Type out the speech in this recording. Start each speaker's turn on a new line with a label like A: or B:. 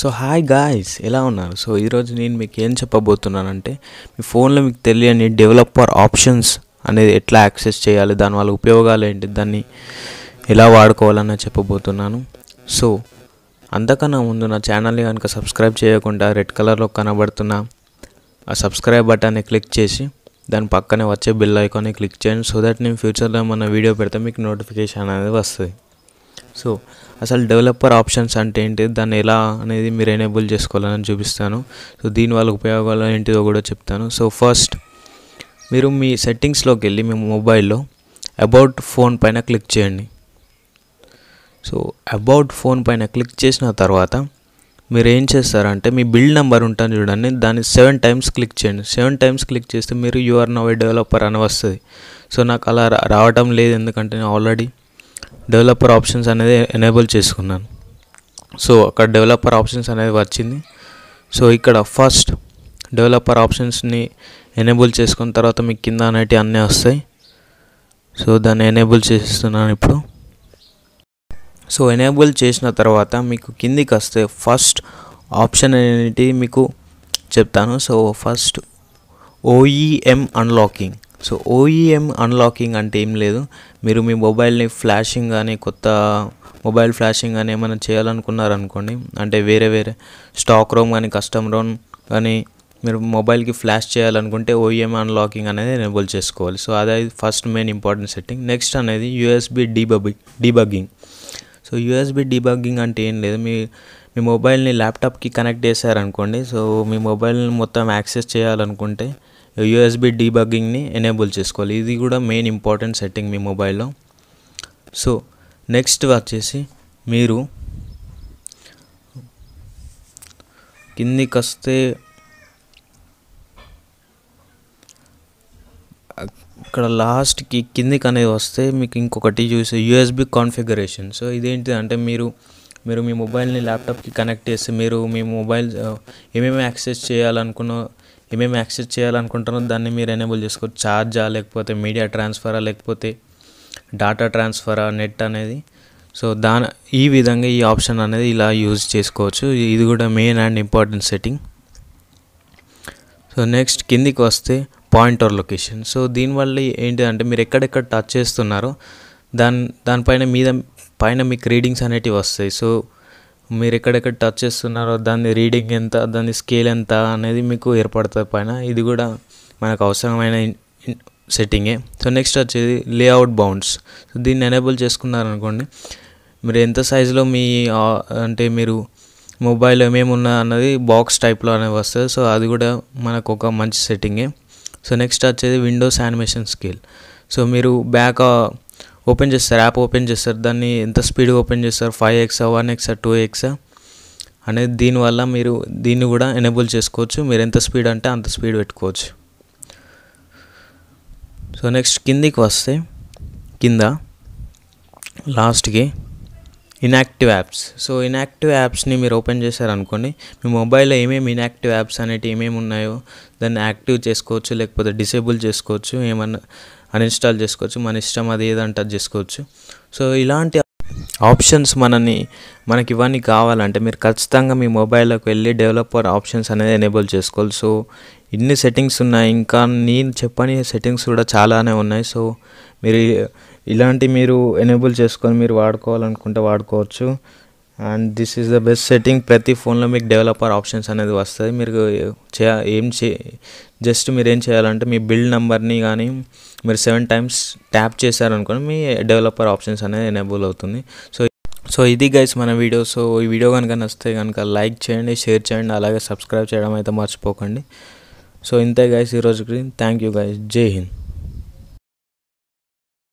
A: So hi guys ఎలా ఉన్నారు? So ఈరోజు నేను మీకు ఏం చెప్పబోతున్నానంటే మీ ఫోన్లో మీకు తెలియని డెవలపర్ ఆప్షన్స్ అనేది ఎట్లా యాక్సెస్ చేయాలి దానివల్ల ఉపయోగాలు ఏంటి దాన్ని ఎలా వాడుకోవాలన్న చెప్పబోతున్నాను. సో అంతకన్నా ముందు నా ఛానల్ని కనుక సబ్స్క్రైబ్ చేయకుండా రెడ్ కలర్లో కనబడుతున్న ఆ సబ్స్క్రైబ్ బటన్ని క్లిక్ చేసి దాని పక్కనే వచ్చే బిల్ ఐకాన్ని క్లిక్ చేయండి. సో దట్ నేను ఫ్యూచర్లో మన వీడియో పెడితే మీకు నోటిఫికేషన్ అనేది వస్తుంది. సో అసలు డెవలపర్ ఆప్షన్స్ అంటే ఏంటి? దాన్ని ఎలా అనేది మీరు ఎనేబుల్ చేసుకోవాలని చూపిస్తాను. సో దీనివల్ల ఉపయోగాలు ఏంటిదో కూడా చెప్తాను. సో ఫస్ట్ మీరు మీ సెట్టింగ్స్లోకి వెళ్ళి మీ మొబైల్లో అబౌట్ ఫోన్ పైన క్లిక్ చేయండి. సో అబౌట్ ఫోన్ పైన క్లిక్ చేసిన తర్వాత మీరు ఏం చేస్తారంటే మీ బిల్డ్ నెంబర్ ఉంటుంది చూడండి దాన్ని సెవెన్ టైమ్స్ క్లిక్ చేయండి. సెవెన్ టైమ్స్ క్లిక్ చేస్తే మీరు యూఆర్ నవ్ ఏ డెవలపర్ అని వస్తుంది. సో నాకు అలా రా- రావటం లేదు ఎందుకంటే నేను ఆల్రెడీ డెవలపర్ ఆప్షన్స్ అనేది ఎనేబుల్ చేసుకున్నాను. సో అక్కడ డెవలపర్ ఆప్షన్స్ అనేది వచ్చింది. సో ఇక్కడ ఫస్ట్ డెవలపర్ ఆప్షన్స్ని ఎనేబుల్ చేసుకున్న తర్వాత మీకు కింద అనేటివి అన్నీ వస్తాయి. సో దాన్ని ఎనేబుల్ చేస్తున్నాను ఇప్పుడు. సో ఎనేబుల్ చేసిన తర్వాత మీకు కిందికి వస్తే ఫస్ట్ ఆప్షన్ అనేది మీకు చెప్తాను. So first OEM unlocking so OEM unlocking అంటే ఏం లేదు. మీరు మీ మొబైల్ని ఫ్లాషింగ్ కానీ కొత్త మొబైల్ ఫ్లాషింగ్ కానీ ఏమైనా చేయాలనుకున్నారనుకోండి అంటే వేరే వేరే స్టాక్ రోమ్ కానీ కస్టమ్ రోమ్ కానీ మీరు మొబైల్కి ఫ్లాష్ చేయాలనుకుంటే ఓఈఎం అన్లాకింగ్ అనేది ఎనేబుల్ చేసుకోవాలి. సో అదే first main important setting next అనేది యూఎస్బి డీబబి డీబగ్గింగ్ సో యూఎస్బి డీబగ్గింగ్ అంటే ఏం లేదు. మీ మీ మొబైల్ని ల్యాప్టాప్కి కనెక్ట్ చేశారనుకోండి సో మీ మొబైల్ని మొత్తం యాక్సెస్ చేయాలనుకుంటే యూఎస్బి డీబగ్గింగ్ని ఎనేబుల్ చేసుకోవాలి. ఇది కూడా మెయిన్ ఇంపార్టెంట్ సెట్టింగ్ మీ మొబైల్లో సో నెక్స్ట్ వచ్చేసి మీరు కిందికి వస్తే ఇక్కడ లాస్ట్కి కిందికి అనేది వస్తే మీకు ఇంకొకటి చూసి యూఎస్బి కాన్ఫిగరేషన్ సో ఇదేంటి అంటే మీరు మీరు మీ మొబైల్ని ల్యాప్టాప్కి కనెక్ట్ చేసి మీరు మీ మొబైల్ ఏమేమి యాక్సెస్ చేయాలనుకున్న ఏమేమి యాక్సెస్ చేయాలనుకుంటున్నారో దాన్ని మీరు ఎనేబుల్ చేసుకోవచ్చు. ఛార్జా లేకపోతే మీడియా ట్రాన్స్ఫరా లేకపోతే డాటా ట్రాన్స్ఫరా నెట్ అనేది. సో దాని ఈ విధంగా ఈ ఆప్షన్ అనేది ఇలా యూజ్ చేసుకోవచ్చు. ఇది కూడా main and important setting. So next కిందికి వస్తే పాయింట్ ఆర్ లొకేషన్. సో దీనివల్ల ఏంటి అంటే మీరు ఎక్కడెక్కడ టచ్ చేస్తున్నారో దాని దానిపైన మీద పైన మీకు రీడింగ్స్ అనేటివి వస్తాయి. సో మీరు ఎక్కడెక్కడ టచ్ చేస్తున్నారో దాని రీడింగ్ ఎంత దాని స్కేల్ ఎంత అనేది మీకు ఏర్పడుతుంది పైన. ఇది కూడా మనకు అవసరమైన సెట్టింగే సో నెక్స్ట్ వచ్చేది లేఅవుట్ బౌండ్స్ సో దీన్ని ఎనేబుల్ చేసుకున్నారనుకోండి మీరు ఎంత సైజులో మీ అంటే మీరు మొబైల్ ఏమేమి ఉన్నా అన్నది బాక్స్ టైప్లో అనేది వస్తుంది. సో అది కూడా మనకు ఒక మంచి సెట్టింగే సో నెక్స్ట్ వచ్చేది విండోస్ యానిమేషన్ స్కేల్ సో మీరు బ్యాక్ ఓపెన్ చేస్తారు యాప్ ఓపెన్ చేస్తారు దాన్ని ఎంత స్పీడ్గా ఓపెన్ చేస్తారు five x one x two x అనేది దీనివల్ల మీరు దీన్ని కూడా ఎనేబుల్ చేసుకోవచ్చు మీరు ఎంత స్పీడ్ అంటే అంత స్పీడ్ పెట్టుకోవచ్చు. సో నెక్స్ట్ కిందికి వస్తే కింద లాస్ట్కి ఇన్యాక్టివ్ యాప్స్ సో ఇన్యాక్టివ్ యాప్స్ని మీరు ఓపెన్ చేశారనుకోండి మీ మొబైల్లో ఏమేమి ఇన్యాక్టివ్ యాప్స్ అనేవి ఏమేమి ఉన్నాయో దాన్ని యాక్టివ్ చేసుకోవచ్చు లేకపోతే డిసేబుల్ చేసుకోవచ్చు ఏమన్నా అన్ఇన్స్టాల్ చేసుకోవచ్చు. మన ఇష్టం అది ఏదంటే అది చేసుకోవచ్చు. సో ఇలాంటి ఆప్షన్స్ మనని మనకి ఇవన్నీ కావాలంటే మీరు ఖచ్చితంగా మీ మొబైల్లోకి వెళ్ళి డెవలపర్ ఆప్షన్స్ అనేది ఎనేబుల్ చేసుకోవాలి. సో ఇన్ని సెట్టింగ్స్ ఉన్నాయి. ఇంకా నేను చెప్పని సెట్టింగ్స్ కూడా చాలానే ఉన్నాయి. సో మీరు ఇలాంటి మీరు ఎనేబుల్ చేసుకొని మీరు వాడుకోవాలనుకుంటే వాడుకోవచ్చు. And this is the best setting ప్రతి ఫోన్లో మీకు డెవలపర్ ఆప్షన్స్ అనేది వస్తుంది. మీరు చే ఏం చే జస్ట్ మీరు ఏం చేయాలంటే మీ బిల్డ్ నెంబర్ని కానీ మీరు సెవెన్ టైమ్స్ ట్యాప్ చేశారనుకోండి మీ డెవలపర్ ఆప్షన్స్ అనేది ఎనేబుల్ అవుతుంది. సో సో ఇది గైస్ మన వీడియో సో ఈ వీడియో కనుక నచ్చితే కనుక లైక్ చేయండి షేర్ చేయండి అలాగే సబ్స్క్రైబ్ చేయడం అయితే మర్చిపోకండి. సో ఇంతే గైస్ ఈరోజుకి థ్యాంక్ యూ గైస్ జై హింద్